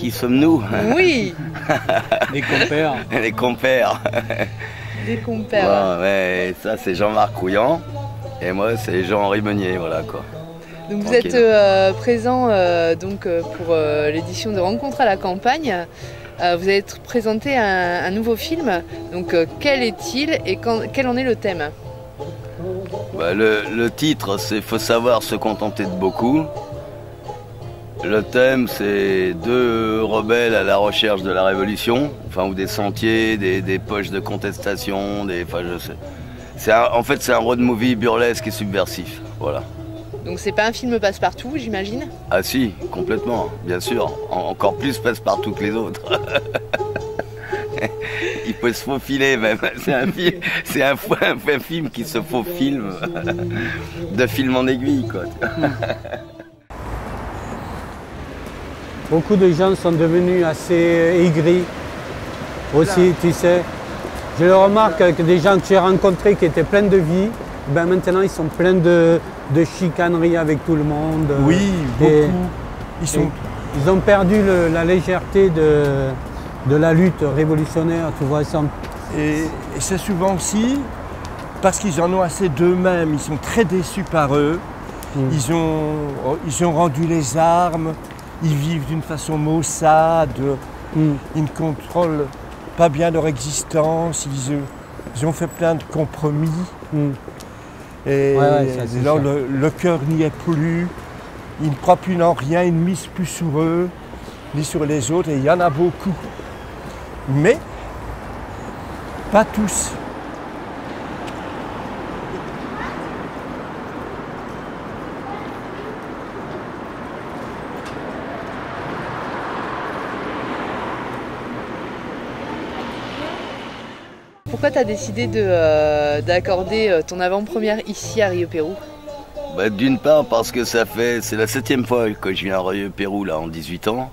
qui sommes-nous Oui Les compères. Les compères. Les compères. Bon, mais ça, c'est Jean-Marc Rouillant. Et moi, c'est Jean-Henri Meunier, voilà quoi. Donc vous êtes euh, présent euh, donc, euh, pour euh, l'édition de Rencontre à la campagne. Euh, vous allez présenter un, un nouveau film. Donc euh, quel est-il et quand- quel en est le thème? Bah, le, le titre, c'est Faut savoir se contenter de beaucoup. Le thème, c'est deux rebelles à la recherche de la révolution, enfin, ou des sentiers, des, des poches de contestation, des. Enfin, je sais. Un- en fait, c'est un road movie burlesque et subversif. Voilà. Donc c'est pas un film passe-partout, j'imagine? Ah si, complètement, bien sûr. En- encore plus passe-partout que les autres. Il peut se faufiler même. C'est un, film, c'est un, un film qui se faufile de film en aiguille, quoi. Beaucoup de gens sont devenus assez aigris aussi, tu sais. Je le remarque que des gens que j'ai rencontrés qui étaient pleins de vie, ben maintenant ils sont pleins de, de chicaneries avec tout le monde. Oui, Et- beaucoup. Ils sont. et ils ont perdu le- la légèreté de, de la lutte révolutionnaire, tu vois. Et, et c'est souvent aussi parce qu'ils en ont assez d'eux-mêmes. Ils sont très déçus par eux. Mm. Ils, ont, ils ont rendu les armes. Ils vivent d'une façon maussade. Mm. Ils ne contrôlent pas bien leur existence. Ils, euh, ils ont fait plein de compromis. Mm. Et Ouais, ouais, ça, le, le cœur n'y est plus. Ils ne croient plus en rien. Ils ne misent plus sur eux ni sur les autres. Et il y en a beaucoup. Mais pas tous. Pourquoi tu as décidé euh, d'accorder euh, ton avant-première ici à Rio Pérou Bah, D'une part parce que ça fait, c'est la septième fois que je viens à Rieux Pérou là en 18 ans.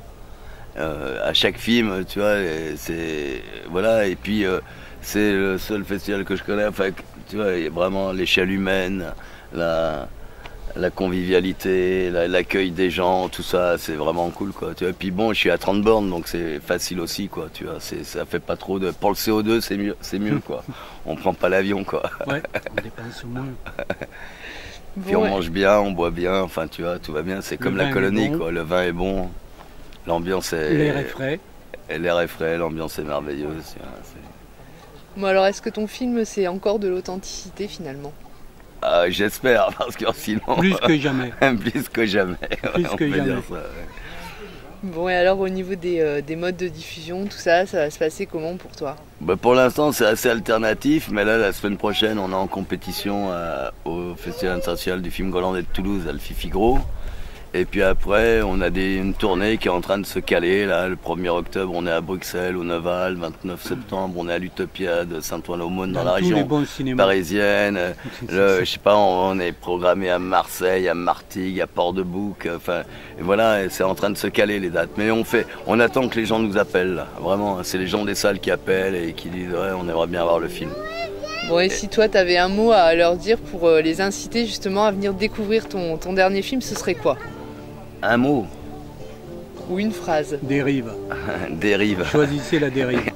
Euh, à chaque film, tu vois, c'est voilà. Et puis euh, c'est le seul festival que je connais. Enfin, tu vois, il y a vraiment l'échelle humaine, la la convivialité, la- l'accueil des gens, tout ça, c'est vraiment cool quoi. Tu vois. Et puis bon, je suis à 30 bornes, donc c'est facile aussi quoi. Tu vois, c'est ça fait pas trop de. Pour le CO2, c'est mieux, c'est mieux quoi. On prend pas l'avion quoi. Ouais, on dépense moins. Puis Bon, on ouais. mange bien, on boit bien, enfin tu vois, tout va bien. C'est comme la colonie, bon. quoi. Le vin est bon, l'ambiance est. L'air est frais. L'air est frais, l'ambiance est merveilleuse. tu vois, c'est- Bon, alors est-ce que ton film c'est encore de l'authenticité finalement? Ah, J'espère, parce que sinon. Plus que jamais. plus que jamais. Plus on que peut jamais. dire ça, ouais. Bon, et alors au niveau des, euh, des modes de diffusion, tout ça, ça va se passer comment pour toi? Bah, pour l'instant, c'est assez alternatif, mais là, la semaine prochaine, on est en compétition euh, au Festival international du film hollandais de Toulouse, à le Fifigro. Et puis après, on a des, une tournée qui est en train de se caler. Là, le 1er octobre, on est à Bruxelles, au Noval. 29 septembre, on est à l'Utopia de Saint-Ouen-l'Aumône, dans, la tous les région parisienne. Le, je sais pas, on, on est programmé à Marseille, à Martigues, à Port-de-Bouc. Enfin, et voilà, c'est en train de se caler les dates. Mais on fait, on attend que les gens nous appellent. là. Vraiment, c'est les gens des salles qui appellent et qui disent ouais, on aimerait bien voir le film. Bon, et si toi t'avais un mot à leur dire pour euh, les inciter justement à venir découvrir ton, ton dernier film, ce serait quoi? Un mot, Ou une phrase Dérive. dérive. Choisissez la dérive.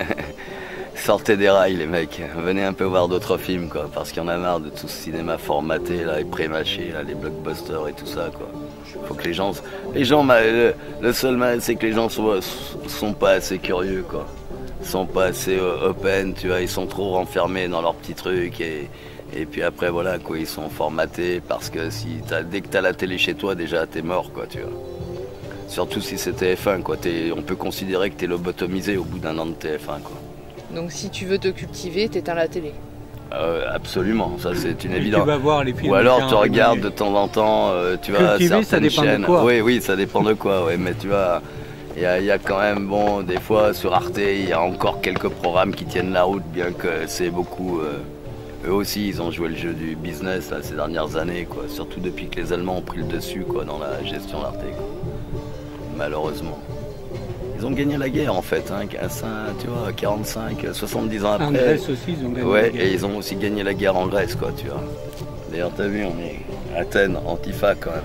Sortez des rails, les mecs. Venez un peu voir d'autres films, quoi. Parce qu'il y en a marre de tout ce cinéma formaté, là, et pré-mâché, là, les blockbusters et tout ça, quoi. Faut que les gens. Les gens, le, le seul mal, c'est que les gens sont, sont pas assez curieux, quoi. Ils sont pas assez euh, open, tu vois. Ils sont trop renfermés dans leurs petits trucs et. Et puis après, voilà, quoi, ils sont formatés parce que si t'as- dès que t'as la télé chez toi, déjà, t'es mort, quoi, tu vois. Surtout si c'est TF1, quoi. T'es- on peut considérer que t'es lobotomisé au bout d'un an de TF1, quoi. Donc si tu veux te cultiver, t'éteins la télé. Euh, absolument, ça c'est une Et Tu évidence. vas voir les films. Ou alors tu regardes de temps en temps, euh, tu vois, Cultiver, ça certaines dépend de chaînes. quoi Oui, oui, ça dépend de quoi, ouais, mais tu vois, il y a, il y a quand même, bon, des fois sur Arte, il y a encore quelques programmes qui tiennent la route, bien que c'est beaucoup. euh, eux aussi, ils ont joué le jeu du business là, ces dernières années, quoi. Surtout depuis que les Allemands ont pris le dessus, quoi, dans la gestion d'Arte, quoi. Malheureusement. Ils ont gagné la guerre en fait, hein, tu vois, 45, 70 ans après. En Grèce aussi, ils ont gagné. Ouais, la guerre. et ils ont aussi gagné la guerre en Grèce, quoi, tu vois. D'ailleurs, t'as vu, on est à Athènes, Antifa quand même.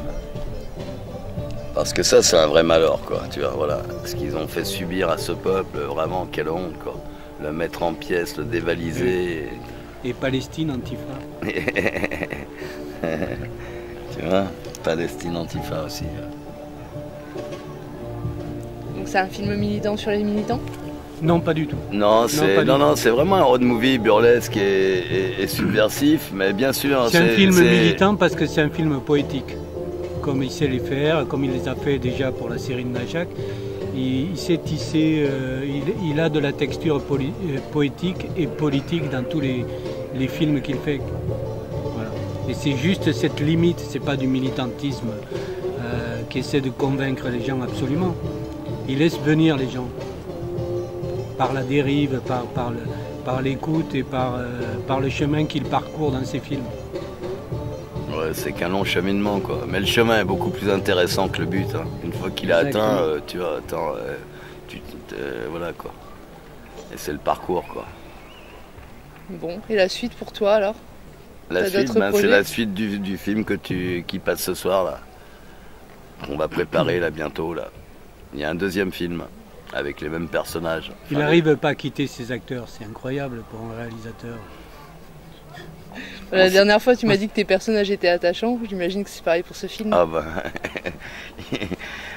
Parce que ça, c'est un vrai malheur, quoi. Tu vois, voilà. Ce qu'ils ont fait subir à ce peuple, vraiment, quelle honte, quoi. Le mettre en pièces, le dévaliser. Et Palestine Antifa. tu vois, Palestine Antifa aussi. Donc c'est un film militant sur les militants? Non, pas du tout. Non, c'est non, non, c'est vraiment un road movie burlesque et, et- et subversif, mais bien sûr. C'est un film militant parce que c'est un film poétique, comme il sait les faire, comme il les a fait déjà pour la série de Najak. Il, il sait tisser, euh, il, il a de la texture euh, poétique et politique dans tous les, les films qu'il fait. Voilà. Et c'est juste cette limite, c'est pas du militantisme euh, qui essaie de convaincre les gens absolument. Il laisse venir les gens par la dérive, par, par, l'écoute et par, euh, par le chemin qu'il parcourt dans ses films. Ouais, c'est qu'un long cheminement, quoi. Mais le chemin est beaucoup plus intéressant que le but. hein. Une fois qu'il est atteint, euh, tu vois, attends, tu, voilà, quoi. Et c'est le parcours, quoi. Bon, et la suite pour toi alors? La suite, ben, c'est la suite du, du film que tu, qui passe ce soir, là. On va préparer, là, bientôt, là. Il y a un deuxième film, avec les mêmes personnages. Il n'arrive pas à quitter ses acteurs, c'est incroyable pour un réalisateur. La dernière fois, tu m'as dit que tes personnages étaient attachants. J'imagine que c'est pareil pour ce film. Ah bah.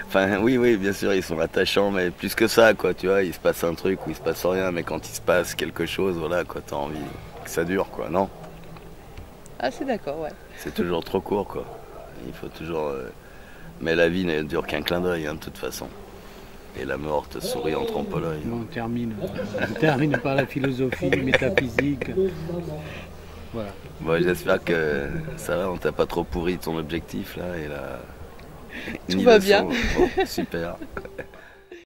enfin, oui, oui, bien sûr, ils sont attachants, mais plus que ça, quoi, tu vois, il se passe un truc ou il se passe rien, mais quand il se passe quelque chose, voilà, quoi, t'as envie que ça dure, quoi, non? Ah, c'est d'accord, ouais. C'est toujours trop court, quoi. Il faut toujours. euh, Mais la vie ne dure qu'un clin d'œil, hein, de toute façon. Et la mort te sourit en trompe-l'œil. On termine, on termine par la philosophie, métaphysique. Voilà. Bon, j'espère que ça va, on t'a pas trop pourri ton objectif, là, et là. Tout va bien. Bon, super.